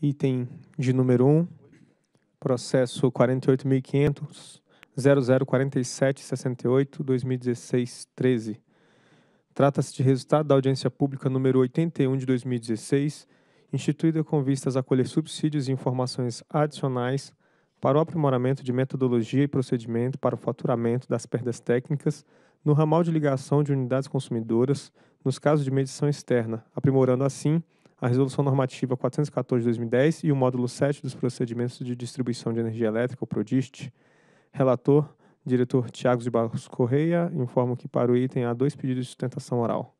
Item de número 1, processo 48.500, 004768, 2016, 13. Trata-se de resultado da audiência pública número 81 de 2016, instituída com vistas a colher subsídios e informações adicionais para o aprimoramento de metodologia e procedimento para o faturamento das perdas técnicas no ramal de ligação de unidades consumidoras nos casos de medição externa, aprimorando assim a Resolução Normativa 414 de 2010 e o módulo 7 dos procedimentos de distribuição de energia elétrica, o PRODIST. Relator, diretor Tiago de Barros Correia, informo que para o item há dois pedidos de sustentação oral.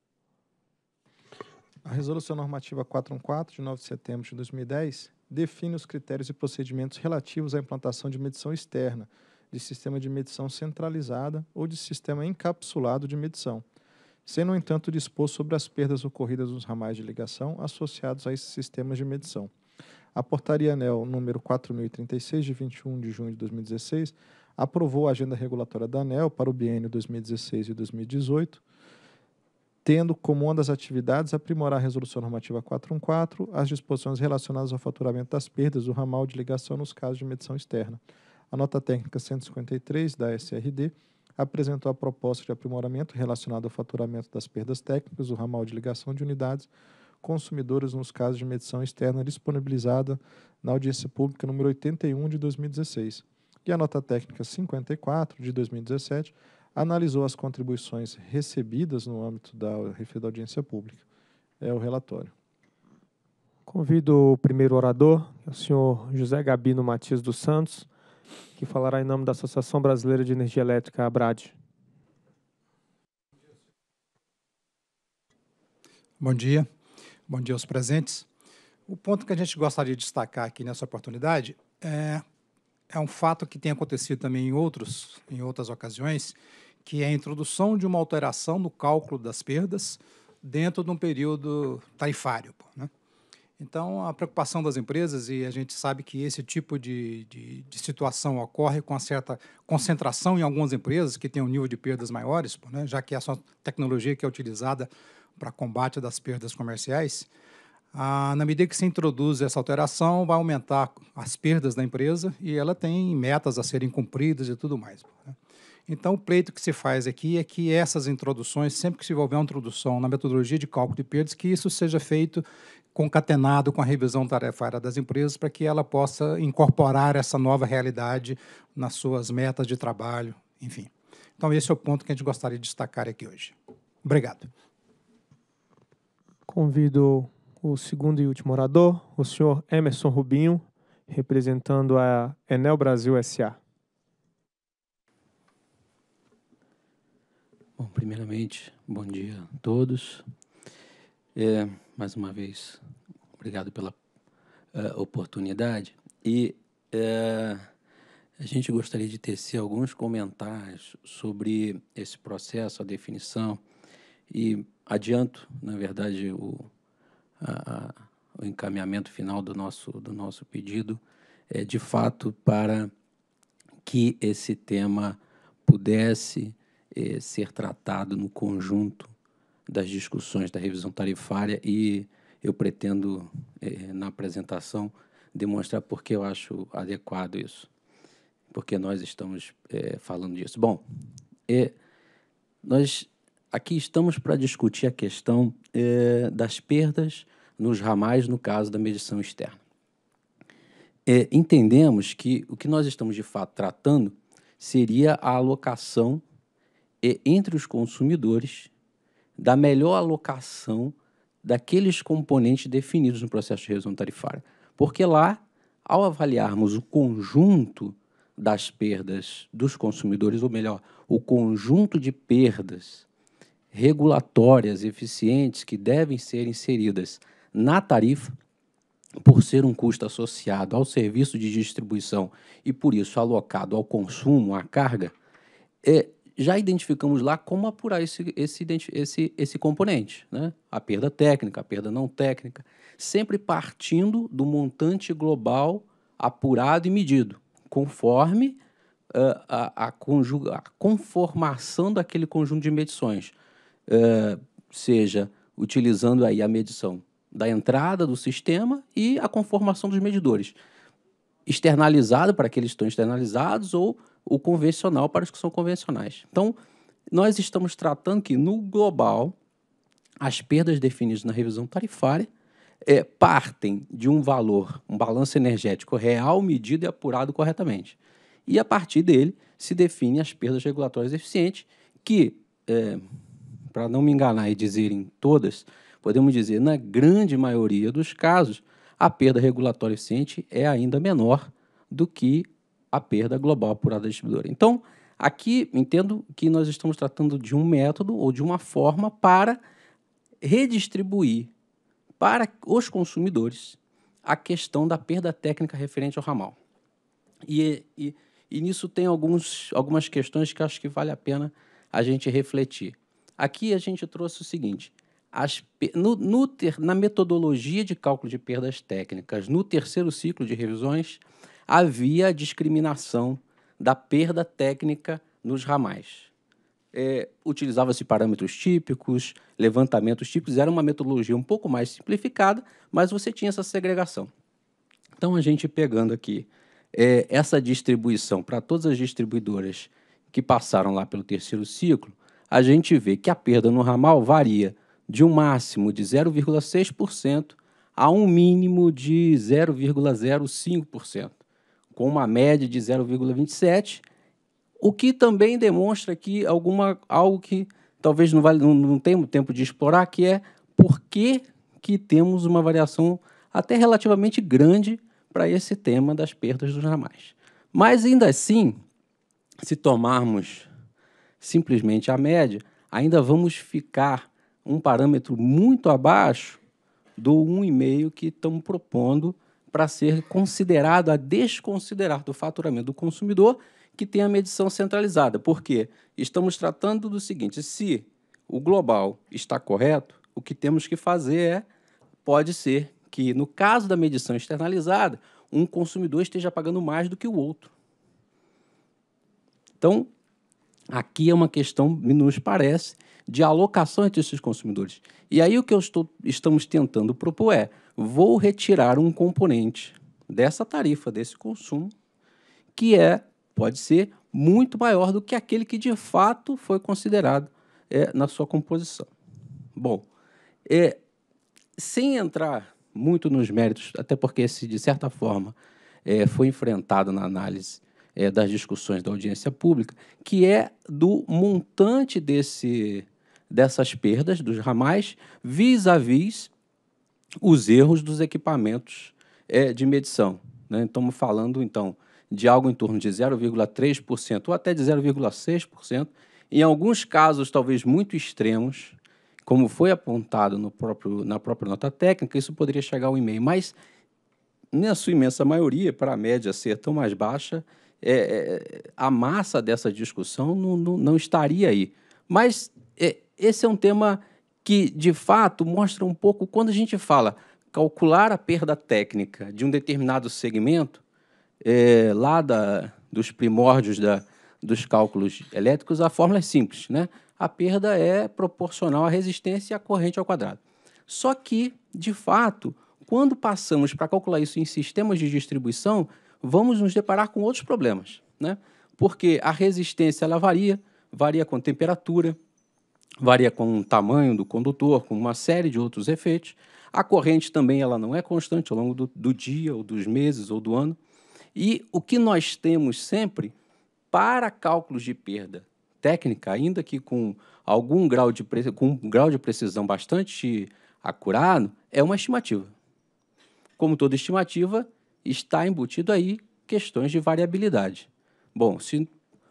A Resolução Normativa 414, de 9 de setembro de 2010, define os critérios e procedimentos relativos à implantação de medição externa, de sistema de medição centralizada ou de sistema encapsulado de medição, sem, no entanto, dispor sobre as perdas ocorridas nos ramais de ligação associados a esses sistemas de medição. A Portaria ANEL número 4036, de 21 de junho de 2016, aprovou a agenda regulatória da ANEL para o biênio 2016 e 2018, tendo como uma das atividades aprimorar a Resolução Normativa 414, as disposições relacionadas ao faturamento das perdas do ramal de ligação nos casos de medição externa. A nota técnica 153 da SRD apresentou a proposta de aprimoramento relacionada ao faturamento das perdas técnicas do ramal de ligação de unidades consumidoras nos casos de medição externa disponibilizada na audiência pública número 81 de 2016. E a nota técnica 54 de 2017 analisou as contribuições recebidas no âmbito da referida audiência pública. É o relatório. Convido o primeiro orador, o senhor José Gabino Matias dos Santos, que falará em nome da Associação Brasileira de Energia Elétrica, ABRAD. Bom dia. Bom dia aos presentes. O ponto que a gente gostaria de destacar aqui nessa oportunidade é, é um fato que tem acontecido também em, outros, em outras ocasiões, que é a introdução de uma alteração no cálculo das perdas dentro de um período tarifário. Né? Então, a preocupação das empresas, e a gente sabe que esse tipo de, de, de, situação ocorre com uma certa concentração em algumas empresas que têm um nível de perdas maiores, né? já que é tecnologia que é utilizada para combate das perdas comerciais, ah, na medida que se introduz essa alteração, vai aumentar as perdas da empresa e ela tem metas a serem cumpridas e tudo mais. Né? Então, o pleito que se faz aqui é que essas introduções, sempre que se houver uma introdução na metodologia de cálculo de perdas, que isso seja feito concatenado com a revisão tarefária das empresas para que ela possa incorporar essa nova realidade nas suas metas de trabalho, enfim. Então, esse é o ponto que a gente gostaria de destacar aqui hoje. Obrigado. Convido o segundo e último orador, o senhor Emerson Rubinho, representando a Enel Brasil SA. Bom, primeiramente, bom dia a todos. É, mais uma vez, obrigado pela uh, oportunidade. E uh, a gente gostaria de tecer alguns comentários sobre esse processo, a definição, e adianto, na verdade, o, a, o encaminhamento final do nosso, do nosso pedido, é, de fato, para que esse tema pudesse é, ser tratado no conjunto das discussões da revisão tarifária e eu pretendo, é, na apresentação, demonstrar por que eu acho adequado isso, porque nós estamos é, falando disso. Bom, é, nós aqui estamos para discutir a questão é, das perdas nos ramais no caso da medição externa. É, entendemos que o que nós estamos de fato tratando seria a alocação e entre os consumidores da melhor alocação daqueles componentes definidos no processo de revisão tarifária. Porque lá, ao avaliarmos o conjunto das perdas dos consumidores, ou melhor, o conjunto de perdas regulatórias eficientes que devem ser inseridas na tarifa, por ser um custo associado ao serviço de distribuição e, por isso, alocado ao consumo, à carga, é, já identificamos lá como apurar esse, esse, esse, esse componente, né? a perda técnica, a perda não técnica, sempre partindo do montante global apurado e medido, conforme uh, a, a, a, conformação daquele conjunto de medições, uh, seja utilizando aí a medição da entrada do sistema e a conformação dos medidores. Externalizado para aqueles que estão externalizados ou o convencional para os que são convencionais. Então, nós estamos tratando que, no global, as perdas definidas na revisão tarifária é, partem de um valor, um balanço energético real, medido e apurado corretamente. E, a partir dele, se definem as perdas regulatórias eficientes, que, é, para não me enganar e dizerem todas, podemos dizer, na grande maioria dos casos, a perda regulatória eficiente é ainda menor do que a perda global apurada da distribuidora. Então, aqui entendo que nós estamos tratando de um método ou de uma forma para redistribuir para os consumidores a questão da perda técnica referente ao ramal. E, e, e nisso tem alguns, algumas questões que acho que vale a pena a gente refletir. Aqui a gente trouxe o seguinte: as, no, no ter, na metodologia de cálculo de perdas técnicas, no terceiro ciclo de revisões, havia discriminação da perda técnica nos ramais. É, Utilizava-se parâmetros típicos, levantamentos típicos, era uma metodologia um pouco mais simplificada, mas você tinha essa segregação. Então, a gente pegando aqui é, essa distribuição para todas as distribuidoras que passaram lá pelo terceiro ciclo, a gente vê que a perda no ramal varia de um máximo de 0,6% a um mínimo de 0,05%, com uma média de 0,27%, o que também demonstra aqui alguma, algo que talvez não, vale, não, não tenha tempo de explorar, que é por que, que temos uma variação até relativamente grande para esse tema das perdas dos ramais. Mas ainda assim, se tomarmos simplesmente a média, ainda vamos ficar um parâmetro muito abaixo do 1,5 que estamos propondo para ser considerado a desconsiderar do faturamento do consumidor que tem a medição centralizada. Por quê? Estamos tratando do seguinte: se o global está correto, o que temos que fazer é, pode ser que, no caso da medição externalizada, um consumidor esteja pagando mais do que o outro. Então, aqui é uma questão, nos parece, de alocação entre esses consumidores. E aí o que eu estou, estamos tentando propor é: vou retirar um componente dessa tarifa, desse consumo, que é pode ser muito maior do que aquele que de fato foi considerado é, na sua composição. Bom, é, sem entrar muito nos méritos, até porque esse, de certa forma, é, foi enfrentado na análise é, das discussões da audiência pública, que é do montante desse dessas perdas dos ramais vis-à-vis os erros dos equipamentos é, de medição. Né? Estamos falando, então, de algo em torno de 0,3% ou até de 0,6%. Em alguns casos, talvez muito extremos, como foi apontado no próprio, na própria nota técnica, isso poderia chegar ao 1,5%. Mas, na sua imensa maioria, para a média ser tão mais baixa, é, é, a massa dessa discussão não, não, não estaria aí. Mas esse é um tema que, de fato, mostra um pouco quando a gente fala calcular a perda técnica de um determinado segmento, é, lá da, dos primórdios da, dos cálculos elétricos, a fórmula é simples. Né? A perda é proporcional à resistência e à corrente ao quadrado. Só que, de fato, quando passamos para calcular isso em sistemas de distribuição, vamos nos deparar com outros problemas. Né? Porque a resistência ela varia, varia com temperatura, varia com o tamanho do condutor, com uma série de outros efeitos. A corrente também ela não é constante ao longo do, do dia, ou dos meses, ou do ano. E o que nós temos sempre para cálculos de perda técnica, ainda que com algum grau de, com um grau de precisão bastante acurado, é uma estimativa. Como toda estimativa, está embutido aí questões de variabilidade. Bom, se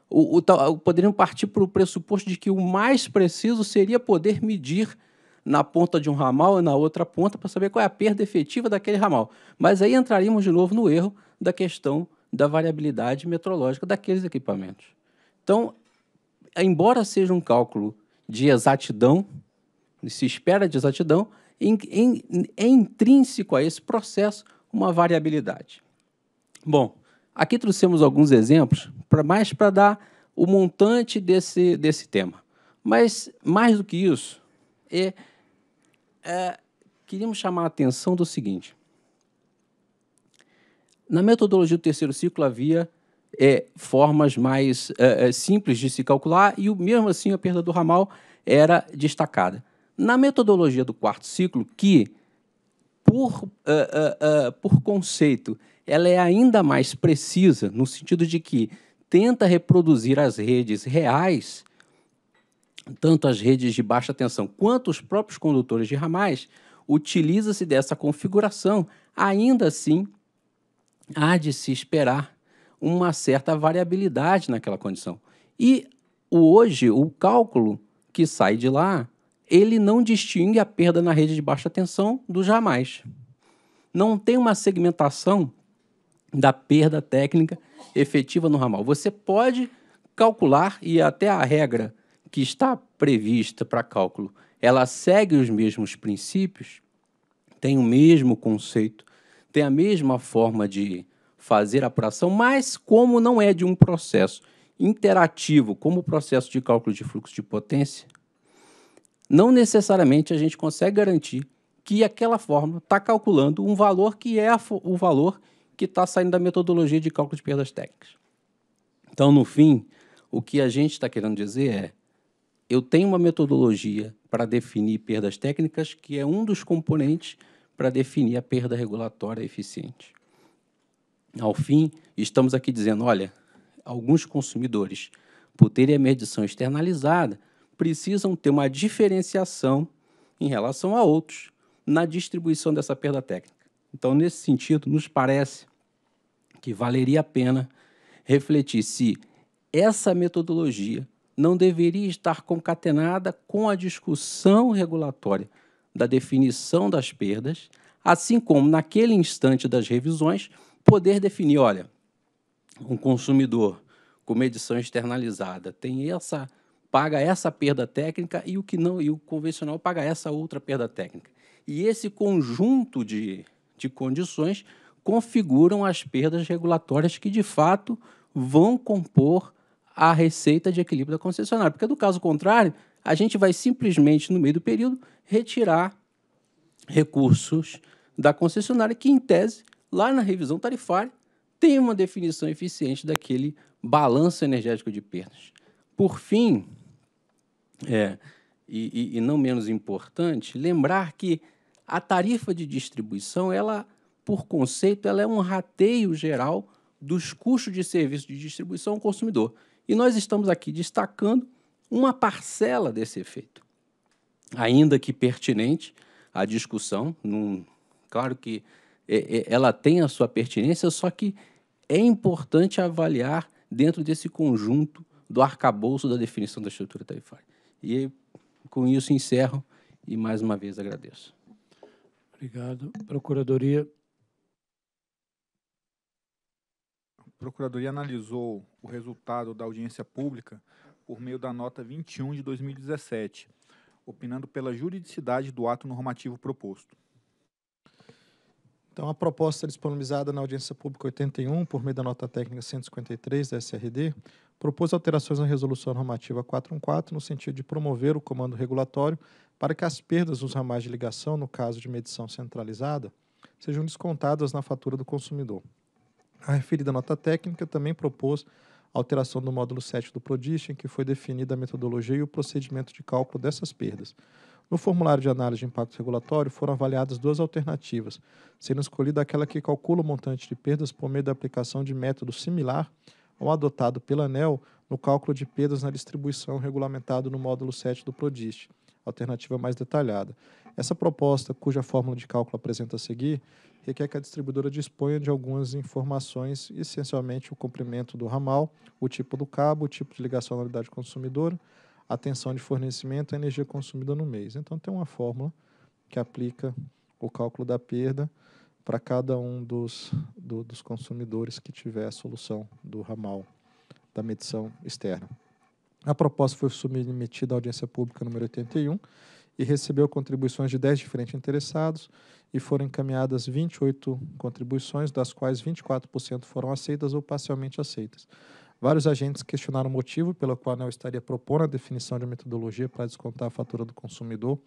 o, o, poderiam partir para o pressuposto de que o mais preciso seria poder medir na ponta de um ramal e na outra ponta para saber qual é a perda efetiva daquele ramal. Mas aí entraríamos de novo no erro da questão da variabilidade metrológica daqueles equipamentos. Então, embora seja um cálculo de exatidão, se espera de exatidão, é intrínseco a esse processo uma variabilidade. Bom, aqui trouxemos alguns exemplos, para mais para dar o montante desse, desse tema. Mas, mais do que isso, é, é queríamos chamar a atenção do seguinte. Na metodologia do terceiro ciclo havia é, formas mais é, é, simples de se calcular e, mesmo assim, a perda do ramal era destacada. Na metodologia do quarto ciclo, que, por, uh, uh, uh, por conceito, ela é ainda mais precisa, no sentido de que tenta reproduzir as redes reais, tanto as redes de baixa tensão quanto os próprios condutores de ramais, utiliza-se dessa configuração, ainda assim há de se esperar uma certa variabilidade naquela condição. E hoje o cálculo que sai de lá, ele não distingue a perda na rede de baixa tensão do jamais. Não tem uma segmentação da perda técnica efetiva no ramal. Você pode calcular e até a regra que está prevista para cálculo, ela segue os mesmos princípios, tem o mesmo conceito, tem a mesma forma de fazer a apuração, mas como não é de um processo interativo, como o processo de cálculo de fluxo de potência, não necessariamente a gente consegue garantir que aquela fórmula está calculando um valor que é o valor que está saindo da metodologia de cálculo de perdas técnicas. Então, no fim, o que a gente está querendo dizer é: eu tenho uma metodologia para definir perdas técnicas que é um dos componentes para definir a perda regulatória eficiente. Ao fim, estamos aqui dizendo: olha, alguns consumidores, por terem a medição externalizada, precisam ter uma diferenciação em relação a outros na distribuição dessa perda técnica. Então, nesse sentido, nos parece que valeria a pena refletir se essa metodologia não deveria estar concatenada com a discussão regulatória da definição das perdas, assim como, naquele instante das revisões, poder definir, olha, um consumidor com medição externalizada tem essa paga essa perda técnica e o que não e o convencional paga essa outra perda técnica. E esse conjunto de de condições configuram as perdas regulatórias que, de fato, vão compor a receita de equilíbrio da concessionária. Porque, do caso contrário, a gente vai simplesmente, no meio do período, retirar recursos da concessionária, que, em tese, lá na revisão tarifária, tem uma definição eficiente daquele balanço energético de perdas. Por fim, é, e, e, e não menos importante, lembrar que a tarifa de distribuição, ela, por conceito, ela é um rateio geral dos custos de serviço de distribuição ao consumidor. E nós estamos aqui destacando uma parcela desse efeito. Ainda que pertinente à discussão, num, claro que é, é, ela tem a sua pertinência, só que é importante avaliar dentro desse conjunto do arcabouço da definição da estrutura tarifária. E com isso encerro e mais uma vez agradeço. Obrigado. Procuradoria. A Procuradoria analisou o resultado da audiência pública por meio da nota 21 de 2017, opinando pela juridicidade do ato normativo proposto. Então, a proposta disponibilizada na audiência pública 81, por meio da nota técnica 153 da SRD, propôs alterações na resolução normativa 414, no sentido de promover o comando regulatório para que as perdas dos ramais de ligação, no caso de medição centralizada, sejam descontadas na fatura do consumidor. A referida nota técnica também propôs alteração do módulo 7 do PRODIST, em que foi definida a metodologia e o procedimento de cálculo dessas perdas. No formulário de análise de impacto regulatório foram avaliadas duas alternativas, sendo escolhida aquela que calcula o montante de perdas por meio da aplicação de método similar ao adotado pela ANEL no cálculo de perdas na distribuição regulamentado no módulo 7 do PRODIST alternativa mais detalhada. Essa proposta, cuja fórmula de cálculo apresenta a seguir, requer que a distribuidora disponha de algumas informações, essencialmente o comprimento do ramal, o tipo do cabo, o tipo de ligação à unidade consumidora, a tensão de fornecimento, a energia consumida no mês. Então, tem uma fórmula que aplica o cálculo da perda para cada um dos, do, dos consumidores que tiver a solução do ramal da medição externa. A proposta foi submetida à audiência pública número 81 e recebeu contribuições de 10 diferentes interessados e foram encaminhadas 28 contribuições, das quais 24% foram aceitas ou parcialmente aceitas. Vários agentes questionaram o motivo pelo qual a ANEL estaria propondo a definição de metodologia para descontar a fatura do consumidor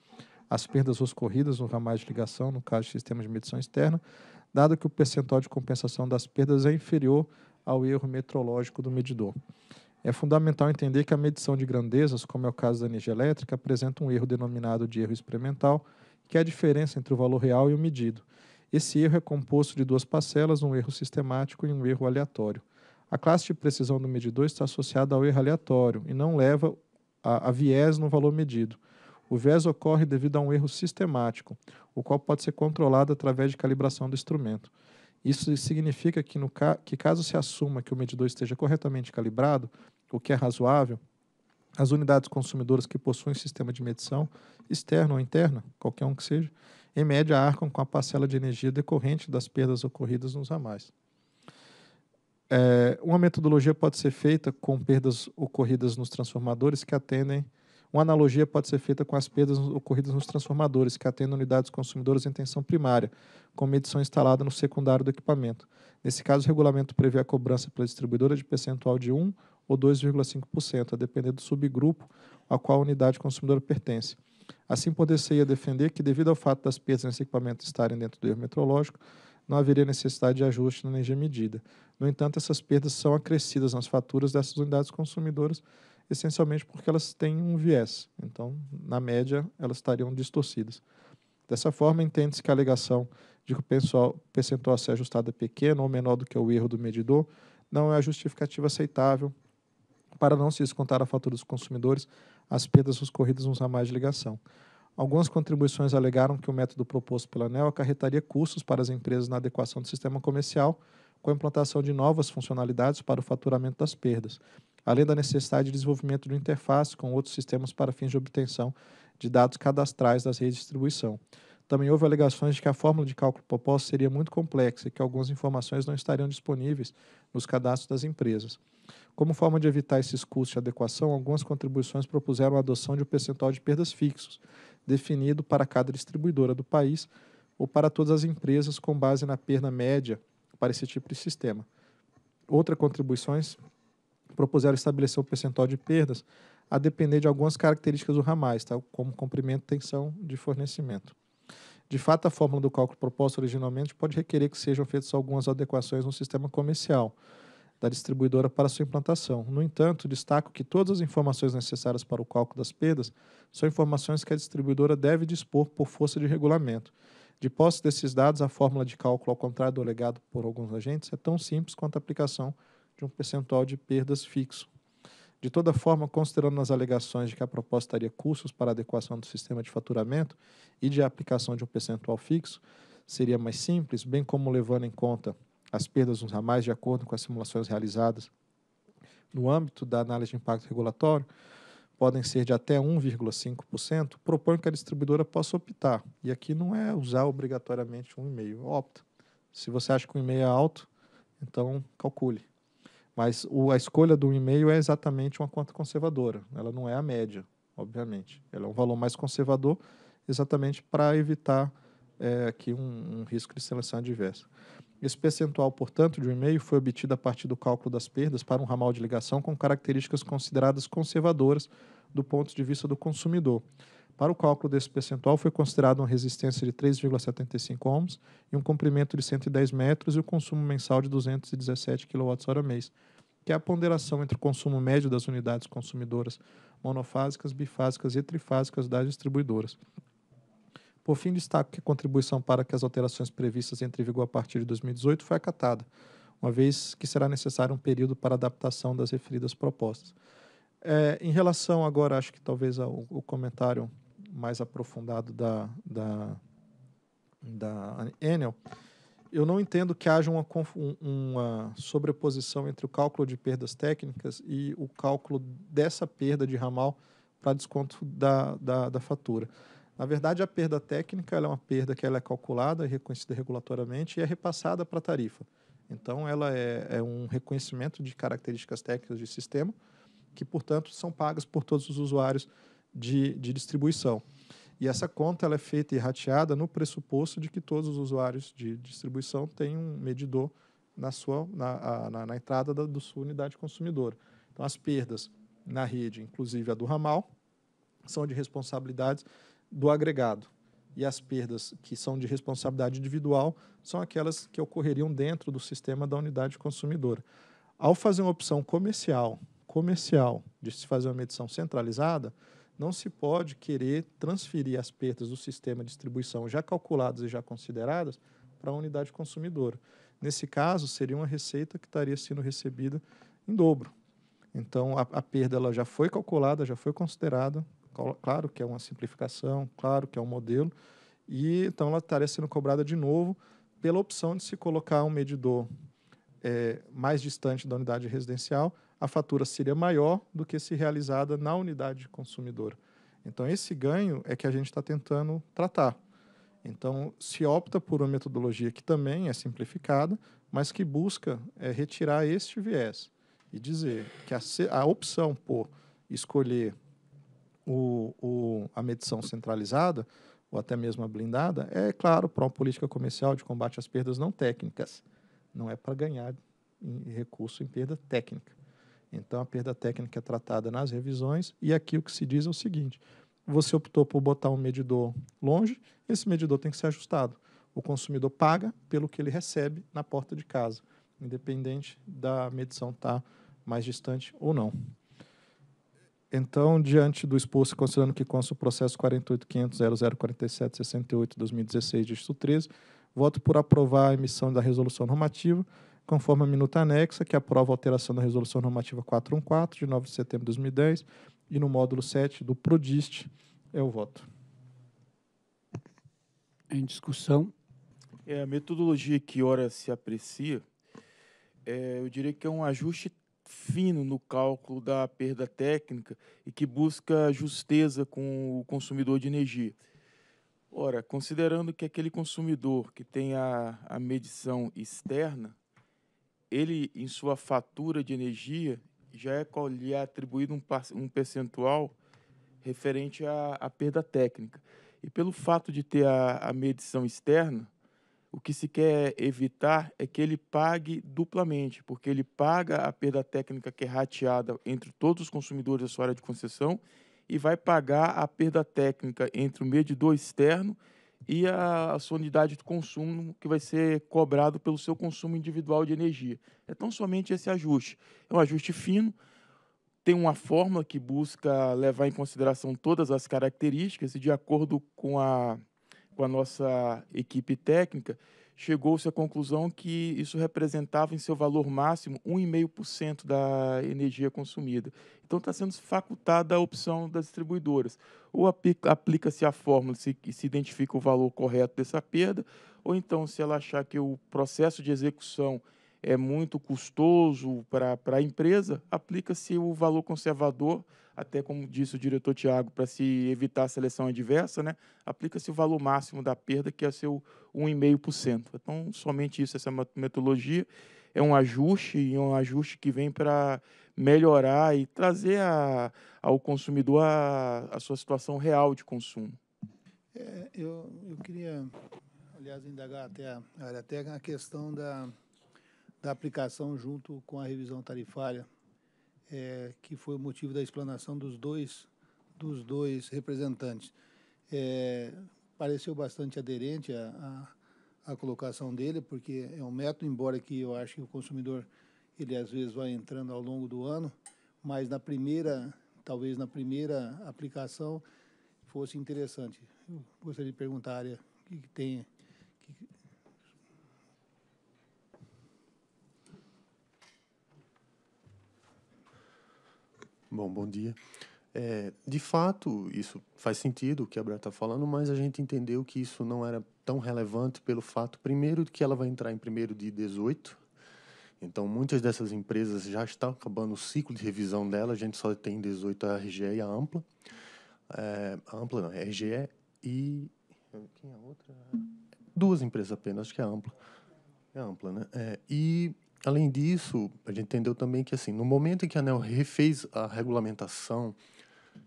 as perdas ocorridas no ramais de ligação, no caso de sistema de medição externa, dado que o percentual de compensação das perdas é inferior ao erro metrológico do medidor. É fundamental entender que a medição de grandezas, como é o caso da energia elétrica, apresenta um erro denominado de erro experimental, que é a diferença entre o valor real e o medido. Esse erro é composto de duas parcelas, um erro sistemático e um erro aleatório. A classe de precisão do medidor está associada ao erro aleatório e não leva a, a viés no valor medido. O viés ocorre devido a um erro sistemático, o qual pode ser controlado através de calibração do instrumento. Isso significa que, no ca que caso se assuma que o medidor esteja corretamente calibrado, o que é razoável, as unidades consumidoras que possuem sistema de medição, externo ou interna, qualquer um que seja, em média arcam com a parcela de energia decorrente das perdas ocorridas nos ramais. É, uma metodologia pode ser feita com perdas ocorridas nos transformadores que atendem uma analogia pode ser feita com as perdas ocorridas nos transformadores, que atendem unidades consumidoras em tensão primária, com medição instalada no secundário do equipamento. Nesse caso, o regulamento prevê a cobrança pela distribuidora de percentual de 1 ou 2,5%, a depender do subgrupo a qual a unidade consumidora pertence. Assim, poder-se-ia defender que, devido ao fato das perdas nesse equipamento estarem dentro do erro metrológico, não haveria necessidade de ajuste na energia medida. No entanto, essas perdas são acrescidas nas faturas dessas unidades consumidoras essencialmente porque elas têm um viés. Então, na média, elas estariam distorcidas. Dessa forma, entende-se que a alegação de que o percentual a ser ajustado é pequeno ou menor do que o erro do medidor não é a justificativa aceitável para não se descontar a fatura dos consumidores as perdas ocorridas nos ramais de ligação. Algumas contribuições alegaram que o método proposto pela ANEL acarretaria custos para as empresas na adequação do sistema comercial, com a implantação de novas funcionalidades para o faturamento das perdas, além da necessidade de desenvolvimento de interface com outros sistemas para fins de obtenção de dados cadastrais das redes de distribuição. Também houve alegações de que a fórmula de cálculo proposta seria muito complexa e que algumas informações não estariam disponíveis nos cadastros das empresas. Como forma de evitar esses custos de adequação, algumas contribuições propuseram a adoção de um percentual de perdas fixos, definido para cada distribuidora do país ou para todas as empresas com base na perda média para esse tipo de sistema. Outras contribuições propuseram estabelecer um percentual de perdas a depender de algumas características do ramais, tá? como comprimento tensão de fornecimento. De fato, a fórmula do cálculo proposta originalmente pode requerer que sejam feitas algumas adequações no sistema comercial da distribuidora para sua implantação. No entanto, destaco que todas as informações necessárias para o cálculo das perdas são informações que a distribuidora deve dispor por força de regulamento. De posse desses dados, a fórmula de cálculo, ao contrário do alegado por alguns agentes, é tão simples quanto a aplicação de um percentual de perdas fixo. De toda forma, considerando as alegações de que a proposta teria custos para adequação do sistema de faturamento e de aplicação de um percentual fixo, seria mais simples, bem como levando em conta as perdas nos ramais de acordo com as simulações realizadas no âmbito da análise de impacto regulatório, podem ser de até 1,5%, propõe que a distribuidora possa optar. E aqui não é usar obrigatoriamente um e-mail, opta. Se você acha que o e-mail é alto, então calcule. Mas o, a escolha do e-mail é exatamente uma conta conservadora. Ela não é a média, obviamente. Ela é um valor mais conservador, exatamente para evitar é, aqui um, um, risco de seleção adversa. Esse percentual, portanto, de um e-mail foi obtido a partir do cálculo das perdas para um ramal de ligação com características consideradas conservadoras do ponto de vista do consumidor. Para o cálculo desse percentual, foi considerada uma resistência de 3,75 ohms e um comprimento de 110 metros e o consumo mensal de 217 kWh mês, que é a ponderação entre o consumo médio das unidades consumidoras monofásicas, bifásicas e trifásicas das distribuidoras. Por fim, destaco que a contribuição para que as alterações previstas entre vigor a partir de 2018 foi acatada, uma vez que será necessário um período para adaptação das referidas propostas. É, em relação agora, acho que talvez ao comentário mais aprofundado da, da, da Enel, eu não entendo que haja uma, uma sobreposição entre o cálculo de perdas técnicas e o cálculo dessa perda de ramal para desconto da, da, da, fatura. Na verdade, a perda técnica é uma perda que ela é calculada e reconhecida regulatoriamente e é repassada para a tarifa. Então, ela é, é um reconhecimento de características técnicas de sistema que, portanto, são pagas por todos os usuários de, de distribuição. E essa conta ela é feita e rateada no pressuposto de que todos os usuários de distribuição têm um medidor na, sua, na, na, na entrada da sua unidade consumidora. Então, as perdas na rede, inclusive a do ramal, são de responsabilidade do agregado. E as perdas que são de responsabilidade individual são aquelas que ocorreriam dentro do sistema da unidade consumidora. Ao fazer uma opção comercial, comercial de se fazer uma medição centralizada, não se pode querer transferir as perdas do sistema de distribuição já calculadas e já consideradas para a unidade consumidora. Nesse caso, seria uma receita que estaria sendo recebida em dobro. Então, a, a perda ela já foi calculada, já foi considerada, claro que é uma simplificação, claro que é um modelo, e então ela estaria sendo cobrada de novo pela opção de se colocar um medidor é, mais distante da unidade residencial, a fatura seria maior do que se realizada na unidade consumidora. Então, esse ganho é que a gente está tentando tratar. Então, se opta por uma metodologia que também é simplificada, mas que busca é, retirar este viés e dizer que a, a opção por escolher o, o, a medição centralizada ou até mesmo a blindada é, claro, para uma política comercial de combate às perdas não técnicas. Não é para ganhar em recurso em perda técnica. Então, a perda técnica é tratada nas revisões e aqui o que se diz é o seguinte: você optou por botar um medidor longe, esse medidor tem que ser ajustado. O consumidor paga pelo que ele recebe na porta de casa, independente da medição estar tá mais distante ou não. Então, diante do exposto, considerando que consta o processo 48.500.0047.68.2016, dígito 13, voto por aprovar a emissão da resolução normativa, conforme a minuta anexa, que aprova a alteração da resolução normativa 414, de 9 de setembro de 2010, e no módulo 7 do PRODIST, é o voto. Em discussão. É, a metodologia que ora se aprecia, é, eu diria que é um ajuste fino no cálculo da perda técnica e que busca justeza com o consumidor de energia. Ora, considerando que aquele consumidor que tem a, a medição externa, ele, em sua fatura de energia, já é, lhe é atribuído um, um percentual referente à, à, perda técnica. E pelo fato de ter a, a medição externa, o que se quer evitar é que ele pague duplamente, porque ele paga a perda técnica que é rateada entre todos os consumidores da sua área de concessão e vai pagar a perda técnica entre o medidor externo e a, a, sua unidade de consumo que vai ser cobrado pelo seu consumo individual de energia. É tão somente esse ajuste. É um ajuste fino, tem uma fórmula que busca levar em consideração todas as características e de acordo com a com a nossa equipe técnica, chegou-se à conclusão que isso representava em seu valor máximo 1,5% da energia consumida. Então está sendo facultada a opção das distribuidoras. Ou aplica-se a fórmula se, se identifica o valor correto dessa perda, ou então, se ela achar que o processo de execução é muito custoso para a empresa, aplica-se o valor conservador até como disse o diretor Tiago, para se evitar a seleção adversa, né, aplica-se o valor máximo da perda, que é seu 1,5%. Então, somente isso, essa metodologia é um ajuste, e um ajuste que vem para melhorar e trazer a, ao consumidor a, a, sua situação real de consumo. É, eu, eu queria, aliás, indagar até a, a questão da, da aplicação junto com a revisão tarifária é, que foi o motivo da explanação dos dois, dos dois representantes. É, pareceu bastante aderente à, à, colocação dele, porque é um método, embora que eu acho que o consumidor, ele às vezes vai entrando ao longo do ano, mas na primeira, talvez na primeira aplicação, fosse interessante. Eu gostaria de perguntar a área que tem Bom, bom dia. É, de fato, isso faz sentido o que a Breta está falando, mas a gente entendeu que isso não era tão relevante pelo fato, primeiro, de que ela vai entrar em primeiro de 18. Então, muitas dessas empresas já estão acabando o ciclo de revisão dela. A gente só tem 18 a RGE e a Ampla. É, a Ampla não, a RGE e... Quem é a outra? Duas empresas apenas, acho que é a Ampla. É a Ampla, né? É, e Além disso, a gente entendeu também que, assim, no momento em que a ANEL refez a regulamentação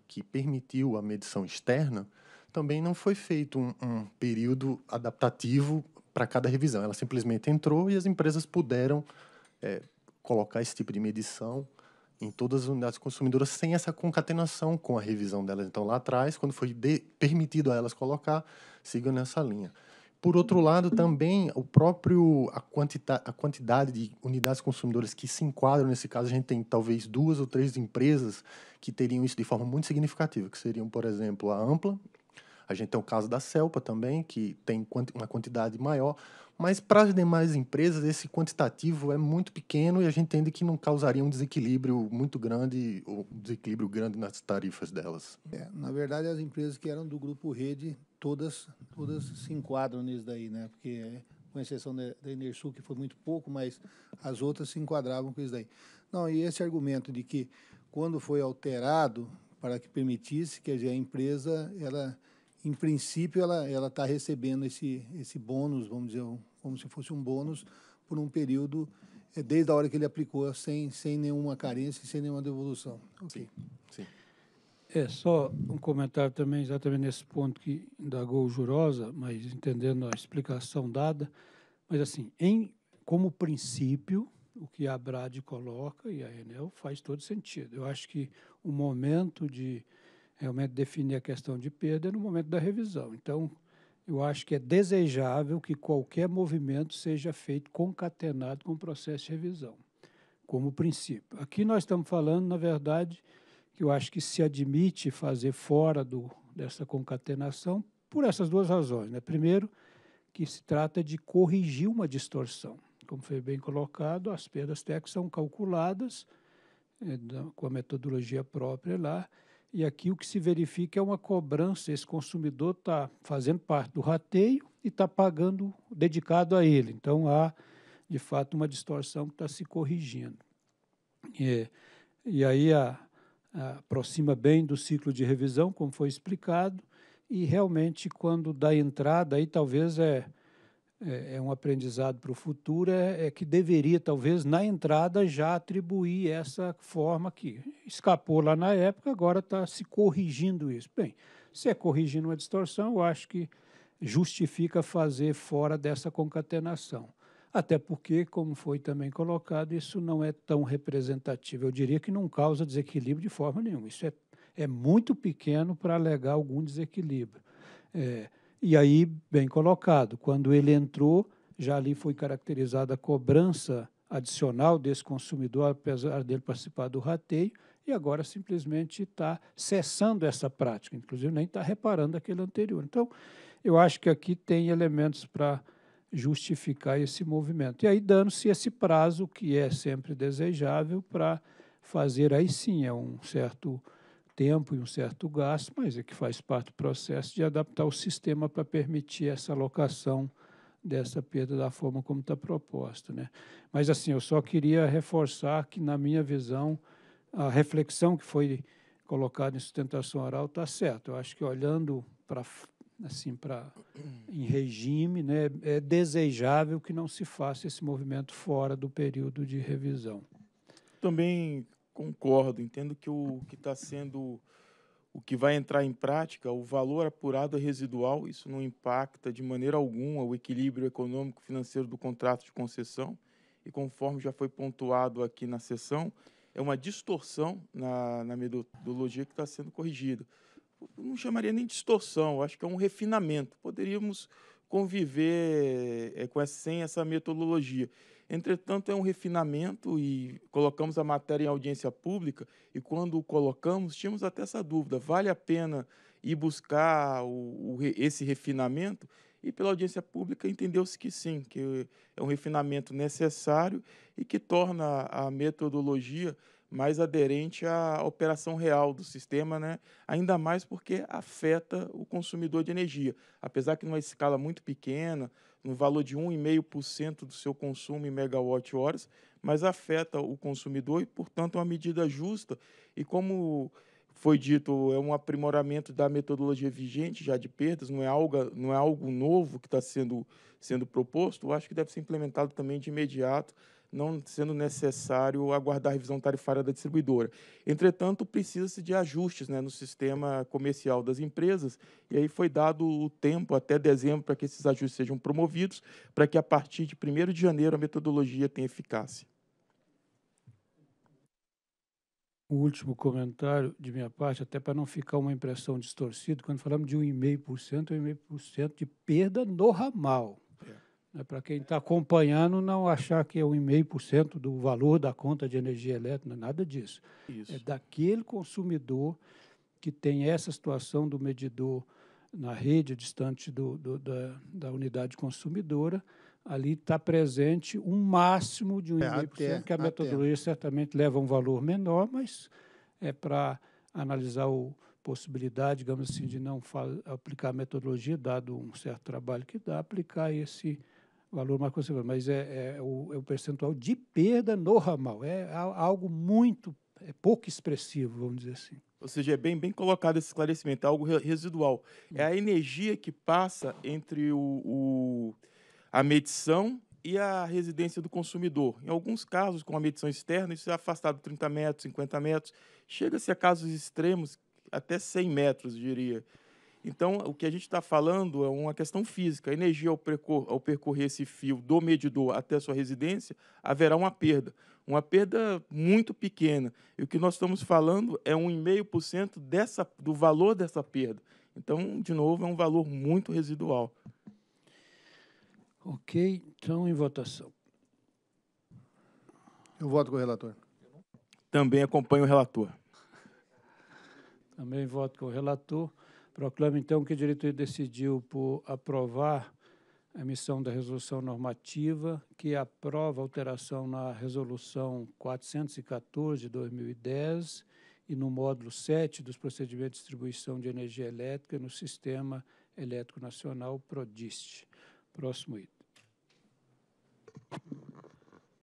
que permitiu a medição externa, também não foi feito um, um período adaptativo para cada revisão. Ela simplesmente entrou e as empresas puderam é, colocar esse tipo de medição em todas as unidades consumidoras sem essa concatenação com a revisão delas. Então, lá atrás, quando foi permitido a elas colocar, sigam nessa linha. Por outro lado, também o próprio a, quantita, a quantidade de unidades consumidoras que se enquadram nesse caso, a gente tem talvez duas ou três empresas que teriam isso de forma muito significativa, que seriam, por exemplo, a Ampla, a gente tem o caso da Celpa também, que tem uma quantidade maior, mas para as demais empresas esse quantitativo é muito pequeno e a gente entende que não causaria um desequilíbrio muito grande, ou um desequilíbrio grande nas tarifas delas. É, na verdade, as empresas que eram do grupo Rede, todas, todas se enquadram nisso daí, né? Porque, com exceção da, da Enersul, que foi muito pouco, mas as outras se enquadravam com isso daí. Não, e esse argumento de que quando foi alterado para que permitisse, quer dizer, a empresa, ela em princípio, ela ela está recebendo esse esse bônus, vamos dizer, como se fosse um bônus por um período é, desde a hora que ele aplicou, sem sem nenhuma carência, sem nenhuma devolução. Ok. Sim. Sim. É só um comentário também exatamente nesse ponto que indagou o Jurosa, mas entendendo a explicação dada, mas assim, em como princípio, o que a Brad coloca e a Enel faz todo sentido. Eu acho que o momento de realmente definir a questão de perda no momento da revisão. Então, eu acho que é desejável que qualquer movimento seja feito concatenado com o processo de revisão, como princípio. Aqui nós estamos falando, na verdade, que eu acho que se admite fazer fora do, dessa concatenação por essas duas razões. Né? Primeiro, que se trata de corrigir uma distorção. Como foi bem colocado, as perdas técnicas são calculadas é, com a metodologia própria lá, e aqui o que se verifica é uma cobrança, esse consumidor está fazendo parte do rateio e está pagando dedicado a ele. Então há, de fato, uma distorção que está se corrigindo. E, aí a, aproxima bem do ciclo de revisão, como foi explicado, e realmente quando dá entrada, aí talvez é é, é um aprendizado para o futuro, é, é, que deveria, talvez, na entrada, já atribuir essa forma que escapou lá na época, agora está se corrigindo isso. Bem, se é corrigindo uma distorção, eu acho que justifica fazer fora dessa concatenação. Até porque, como foi também colocado, isso não é tão representativo. Eu diria que não causa desequilíbrio de forma nenhuma. Isso é, é muito pequeno para alegar algum desequilíbrio. É, e aí, bem colocado, quando ele entrou, já ali foi caracterizada a cobrança adicional desse consumidor, apesar dele participar do rateio, e agora simplesmente está cessando essa prática, inclusive nem está reparando aquele anterior. Então, eu acho que aqui tem elementos para justificar esse movimento. E aí, dando-se esse prazo, que é sempre desejável, para fazer aí sim, é um certo tempo e um certo gasto, mas é que faz parte do processo de adaptar o sistema para permitir essa alocação dessa perda da forma como está proposto. Né? Mas, assim, eu só queria reforçar que, na minha visão, a reflexão que foi colocada em sustentação oral está certa. Eu acho que, olhando para assim para em regime, né, é desejável que não se faça esse movimento fora do período de revisão. Também Concordo, entendo que o que está sendo o que vai entrar em prática, o valor apurado é residual, isso não impacta de maneira alguma o equilíbrio econômico financeiro do contrato de concessão, e conforme já foi pontuado aqui na sessão, é uma distorção na, na metodologia que está sendo corrigida. Não chamaria nem distorção, acho que é um refinamento. Poderíamos conviver é, com essa, sem essa metodologia. Entretanto, é um refinamento e colocamos a matéria em audiência pública e quando o colocamos, tínhamos até essa dúvida, vale a pena ir buscar o, o, esse refinamento? E pela audiência pública entendeu-se que sim, que é um refinamento necessário e que torna a metodologia mais aderente à operação real do sistema, né? ainda mais porque afeta o consumidor de energia. Apesar que numa escala muito pequena, no valor de 1,5% do seu consumo em megawatt-horas, mas afeta o consumidor e, portanto, é uma medida justa. E como foi dito, é um aprimoramento da metodologia vigente já de perdas, não é algo, não é algo novo que está sendo, sendo proposto, eu acho que deve ser implementado também de imediato não sendo necessário aguardar a revisão tarifária da distribuidora. Entretanto, precisa-se de ajustes né, no sistema comercial das empresas, e aí foi dado o tempo até dezembro para que esses ajustes sejam promovidos, para que a partir de 1 de janeiro a metodologia tenha eficácia. o último comentário de minha parte, até para não ficar uma impressão distorcida, quando falamos de 1,5%, 1,5% de perda no ramal. É. Para quem está acompanhando, não achar que é 1,5% do valor da conta de energia elétrica, nada disso. Isso. É daquele consumidor que tem essa situação do medidor na rede, distante do, do, da, da unidade consumidora, ali está presente um máximo de 1,5%, é, que a metodologia certamente leva a um valor menor, mas é para analisar a possibilidade, digamos assim, de não aplicar a metodologia, dado um certo trabalho que dá, aplicar esse valor mais conservador. Mas é, é, o, é o percentual de perda no ramal. É algo muito, é pouco expressivo, vamos dizer assim. Ou seja, é bem, bem colocado esse esclarecimento, é algo residual. É a energia que passa entre o, o, a medição e a residência do consumidor. Em alguns casos, com a medição externa, isso é afastado 30 metros, 50 metros. Chega-se a casos extremos, até 100 metros, diria. Então, o que a gente está falando é uma questão física. A energia, ao, percor ao percorrer esse fio do medidor até a sua residência, haverá uma perda uma perda muito pequena. E o que nós estamos falando é 1,5% dessa, do valor dessa perda. Então, de novo, é um valor muito residual. Ok, então em votação. Eu voto com o relator. Também acompanho o relator. Também voto com o relator. Proclamo, então, que a diretoria decidiu por aprovar a emissão da resolução normativa que aprova a alteração na resolução 414 de 2010 e no módulo 7 dos procedimentos de distribuição de energia elétrica no Sistema Elétrico Nacional PRODIST. Próximo item.